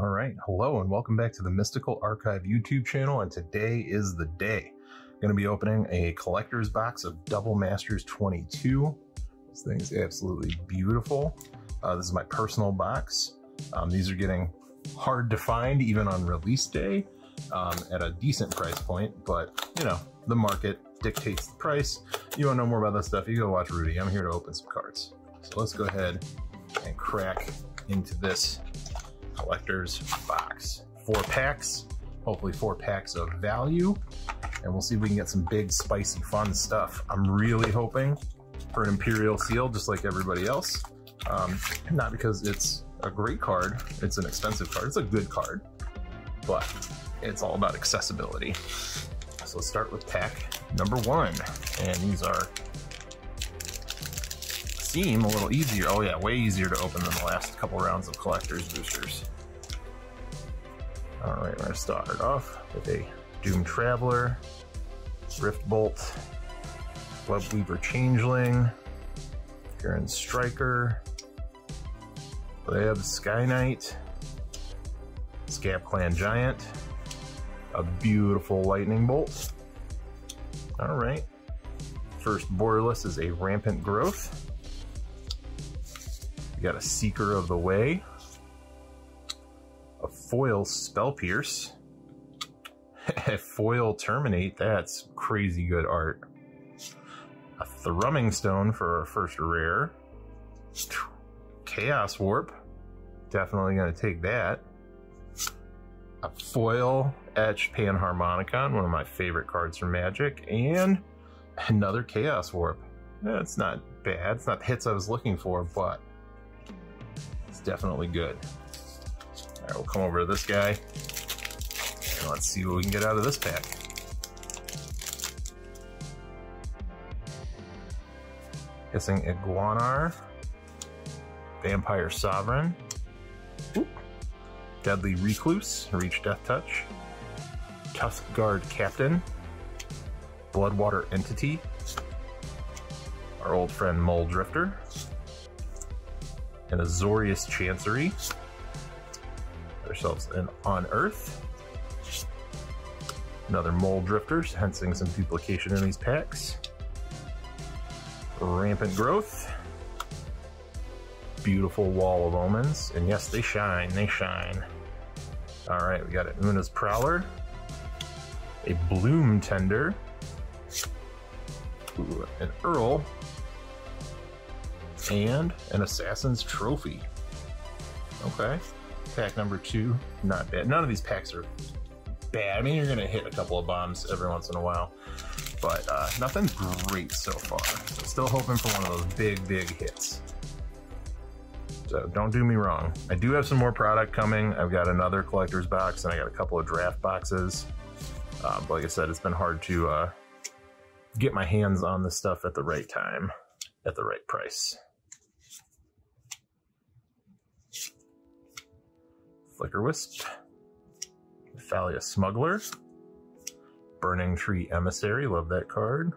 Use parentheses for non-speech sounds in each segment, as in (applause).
All right, hello and welcome back to the Mystical Archive YouTube channel. And today is the day. I'm Going to be opening a collector's box of Double Masters 22. This thing is absolutely beautiful. Uh, this is my personal box. Um, these are getting hard to find even on release day um, at a decent price point, but you know, the market dictates the price. You want to know more about this stuff, you go watch Rudy. I'm here to open some cards. So let's go ahead and crack into this collector's box. Four packs, hopefully four packs of value, and we'll see if we can get some big, spicy, fun stuff. I'm really hoping for an Imperial Seal, just like everybody else. Um, not because it's a great card, it's an expensive card, it's a good card, but it's all about accessibility. So let's start with pack number one, and these are seem a little easier. Oh yeah, way easier to open than the last couple rounds of collector's boosters. All right, we're gonna start off with a Doomed Traveler, Rift Bolt, Web Weaver Changeling, Garen Striker, Lab Sky Knight, Scab Clan Giant, a beautiful Lightning Bolt. All right. First borderless is a Rampant Growth. We got a Seeker of the Way, a Foil Spell Pierce, (laughs) a Foil Terminate, that's crazy good art. A Thrumming Stone for our first rare. Chaos Warp, definitely going to take that. A Foil Etched Panharmonicon, one of my favorite cards from Magic, and another Chaos Warp. That's not bad. It's not the hits I was looking for, but it's definitely good. All right, we'll come over to this guy. And let's see what we can get out of this pack. Hissing Iguanar. Vampire Sovereign. Deadly Recluse, Reach Death Touch. Tusk Guard Captain. Bloodwater Entity. Our old friend Mulldrifter and Azorius Chancery. Ourselves an Unearth. Another Mulldrifter, sensing some duplication in these packs. Rampant Growth. Beautiful Wall of Omens. And yes, they shine, they shine. Alright, we got an Una's Prowler. A Bloom Tender. Ooh, an Earl and an Assassin's Trophy. Okay. Pack number two, not bad. None of these packs are bad. I mean, you're going to hit a couple of bombs every once in a while, but uh, nothing great so far. So still hoping for one of those big, big hits. So don't do me wrong. I do have some more product coming. I've got another collector's box and I got a couple of draft boxes. Uh, but like I said, it's been hard to uh, get my hands on this stuff at the right time, at the right price. Flickerwisp, Thalia Smuggler, Burning Tree Emissary, love that card,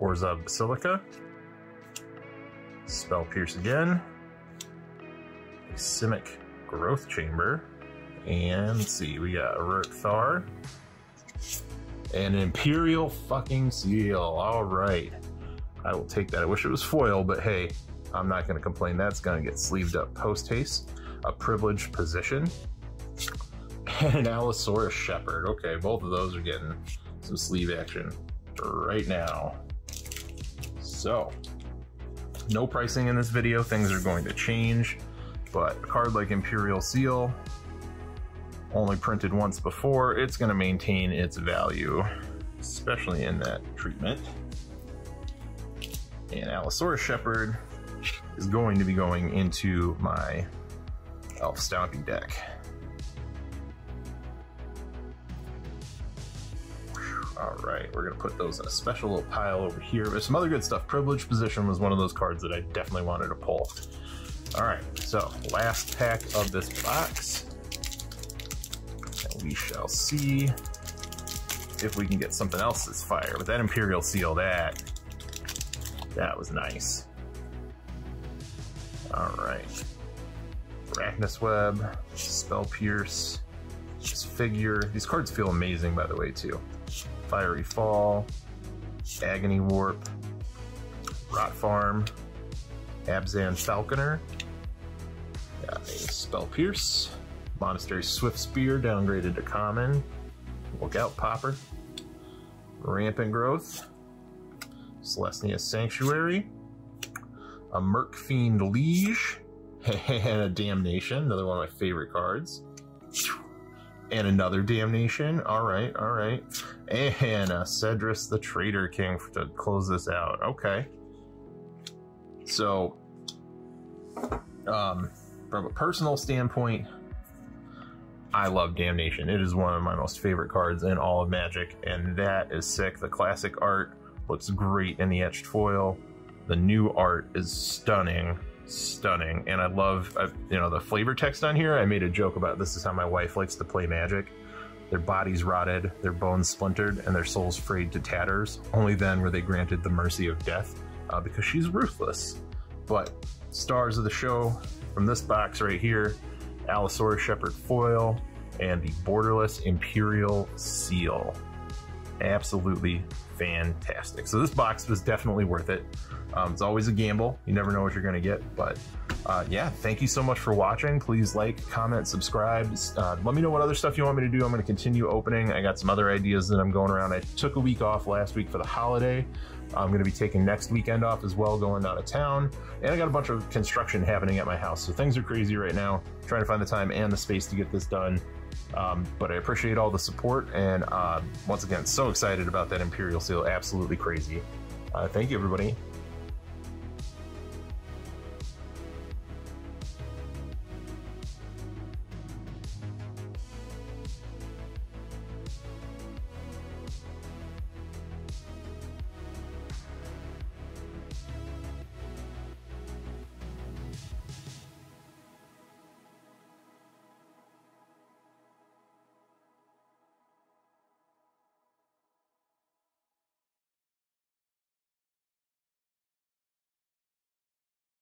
Orzhov Basilica, Spell Pierce again, a Simic Growth Chamber, and see, we got Ruric Thar, an Imperial fucking Seal, alright. I will take that. I wish it was foil, but hey, I'm not going to complain. That's going to get sleeved up post haste. A privileged position. And an Allosaurus Shepherd. Okay, both of those are getting some sleeve action right now. So, no pricing in this video. Things are going to change. But a card like Imperial Seal, only printed once before, it's going to maintain its value, especially in that treatment. And Allosaurus Shepherd, is going to be going into my Elf Stomping deck. All right, we're gonna put those in a special little pile over here. There's some other good stuff. Privileged Position was one of those cards that I definitely wanted to pull. All right, so last pack of this box. And we shall see if we can get something else that's fire. With that Imperial Seal, that, that was nice. All right. Arachnus Web, Spell Pierce, this figure. These cards feel amazing, by the way, too. Fiery Fall, Agony Warp, Rot Farm, Abzan Falconer, got a Spell Pierce, Monastery Swift Spear downgraded to common, Lookout Popper, Rampant Growth, Selesnya Sanctuary, a Murkfiend Liege, (laughs) and a Damnation, another one of my favorite cards. And another Damnation. Alright, alright. And a Sedris the Traitor King to close this out. Okay. So, um, from a personal standpoint, I love Damnation. It is one of my most favorite cards in all of Magic, and that is sick. The classic art looks great in the etched foil. The new art is stunning, stunning, and I love, you know, the flavor text on here. I made a joke about this is how my wife likes to play Magic. Their bodies rotted, their bones splintered, and their souls frayed to tatters. Only then were they granted the mercy of death, uh, because she's ruthless. But stars of the show from this box right here, Allosaurus Shepherd foil, and the borderless Imperial seal. Absolutely fantastic. So this box was definitely worth it. Um, it's always a gamble. You never know what you're going to get. But uh, yeah, thank you so much for watching. Please like, comment, subscribe. Uh, let me know what other stuff you want me to do. I'm going to continue opening. I got some other ideas that I'm going around. I took a week off last week for the holiday. I'm going to be taking next weekend off as well, going out of town. And I got a bunch of construction happening at my house. So things are crazy right now. trying to find the time and the space to get this done. Um, but I appreciate all the support. And uh, once again, so excited about that Imperial Seal. Absolutely crazy. Uh, thank you, everybody.